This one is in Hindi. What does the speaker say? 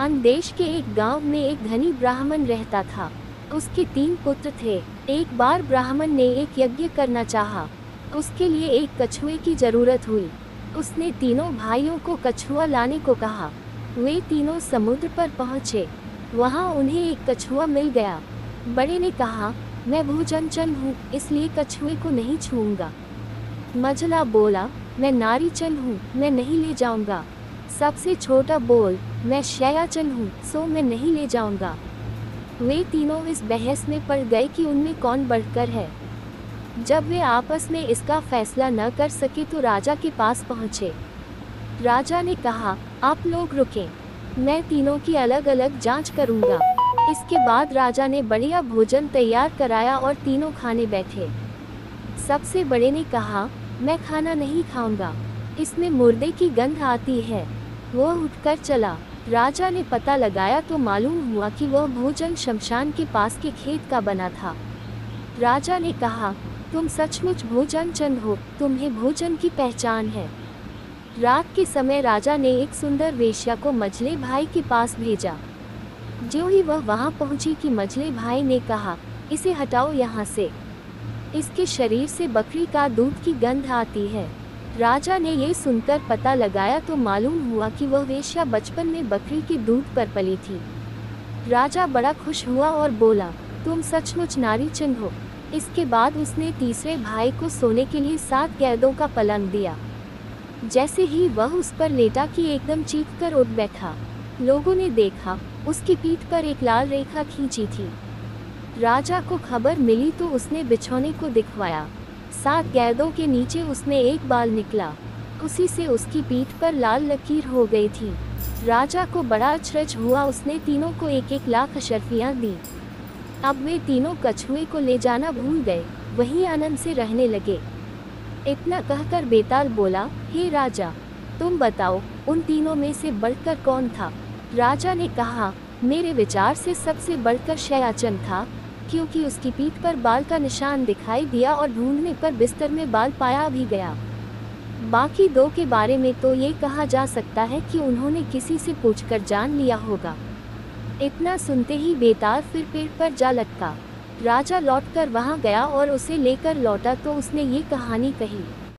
देश के एक गाँव में एक धनी ब्राह्मण रहता था। उसके तीन पुत्र थे। एक बार ब्राह्मण ने एक यज्ञ करना चाहा। उसके लिए एक कछुए की ज़रूरत हुई। उसने तीनों भाइयों को कछुआ लाने को कहा। वे तीनों समुद्र पर पहुँचे। वहाँ उन्हें एक कछुआ मिल गया। बड़े ने कहा, मैं भूचंचल हूँ, इसलिए कछुए को नहीं छूऊँगा। मझला बोला, मैं नारीचल हूँ, मैं नहीं ले जाऊँगा। सबसे छोटा बोल मैं शयाचल हूँ, सो मैं नहीं ले जाऊँगा। वे तीनों इस बहस में पड़ गए कि उनमें कौन बढ़कर है। जब वे आपस में इसका फैसला न कर सके तो राजा के पास पहुँचे। राजा ने कहा, आप लोग रुकें, मैं तीनों की अलग अलग जाँच करूँगा। इसके बाद राजा ने बढ़िया भोजन तैयार कराया और तीनों खाने बैठे। सबसे बड़े ने कहा, मैं खाना नहीं खाऊँगा, इसमें मुर्दे की गंध आती है। वो उठकर चला। राजा ने पता लगाया तो मालूम हुआ कि वह भोजन शमशान के पास के खेत का बना था। राजा ने कहा, तुम सचमुच भोजन चंद हो, तुम्हें भोजन की पहचान है। रात के समय राजा ने एक सुंदर वेश्या को मझले भाई के पास भेजा। जो ही वह वहाँ पहुँची कि मझले भाई ने कहा, इसे हटाओ यहाँ से। इसके शरीर से बकरी का दूध की गंध आती है। राजा ने ये सुनकर पता लगाया तो मालूम हुआ कि वह वेश्या बचपन में बकरी के दूध पर पली थी। राजा बड़ा खुश हुआ और बोला, तुम सचमुच नारी चिन्ह हो। इसके बाद उसने तीसरे भाई को सोने के लिए सात कैदों का पलंग दिया। जैसे ही वह उस पर लेटा कि एकदम चीख कर उठ बैठा, लोगों ने देखा, उसकी पीठ पर एक लाल रेखा खींची थी। राजा को खबर मिली तो उसने बिछौने को दिखवाया। सात गैदों के नीचे उसने एक बाल निकला। उसी से उसकी पीठ पर लाल लकीर हो गई थी। राजा को बड़ा अचरज हुआ। उसने तीनों को एक एक लाख अशरफियाँ दी। अब वे तीनों कछुए को ले जाना भूल गए। वहीं आनंद से रहने लगे। इतना कहकर बेताल बोला, हे राजा, तुम बताओ, उन तीनों में से बढ़कर कौन था? राजा ने कहा, मेरे विचार से सबसे बढ़कर शयाचन था। क्योंकि उसकी पीठ पर बाल का निशान दिखाई दिया और ढूँढने पर बिस्तर में बाल पाया भी गया। बाकी दो के बारे में तो ये कहा जा सकता है कि उन्होंने किसी से पूछकर जान लिया होगा। इतना सुनते ही बेताल फिर पेड़ पर जा लटका। राजा लौटकर वहाँ गया और उसे लेकर लौटा तो उसने ये कहानी कही।